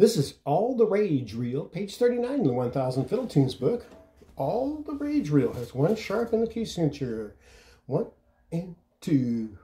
This is All the Rage Reel, page 39 in the 1000 Fiddle Tunes book. All the Rage Reel has one sharp in the key signature. One and two.